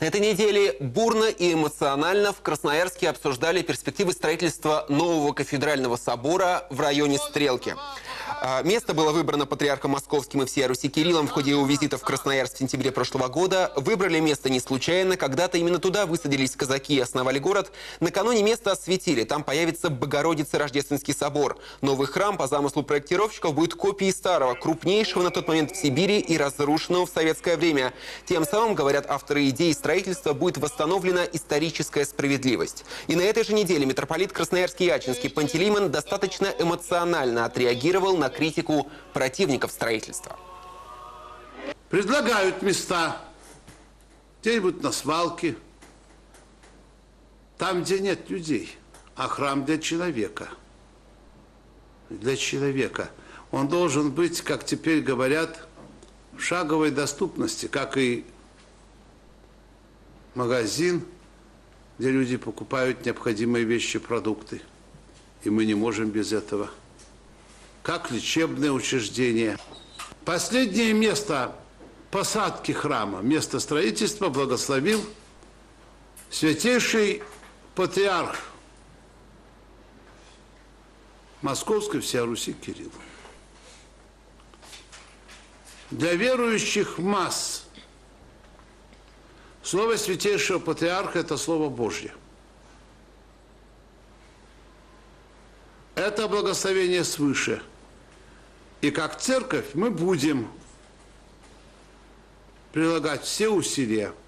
На этой неделе бурно и эмоционально в Красноярске обсуждали перспективы строительства нового кафедрального собора в районе Стрелки. А, Место было выбрано патриархом московским и всей Руси Кириллом в ходе его визита в Красноярск в сентябре прошлого года. Выбрали место не случайно. Когда-то именно туда высадились казаки и основали город. Накануне место осветили. Там появится Богородица Рождественский собор. Новый храм по замыслу проектировщиков будет копией старого, крупнейшего на тот момент в Сибири и разрушенного в советское время. Тем самым, говорят авторы идеи строительства, будет восстановлена историческая справедливость. И на этой же неделе митрополит Красноярский и Ачинский Пантелеймон достаточно эмоционально отреагировал на критику противников строительства. Предлагают места где-нибудь на свалке, там, где нет людей, а храм для человека. Для человека. Он должен быть, как теперь говорят, в шаговой доступности, как и магазин, где люди покупают необходимые вещи, продукты. И мы не можем без этого. Как лечебное учреждение. Последнее место посадки храма, место строительства благословил святейший патриарх Московской всей Руси Кирилл. Для верующих масс слово святейшего патриарха – это слово Божье. Это благословение свыше. И как церковь мы будем прилагать все усилия –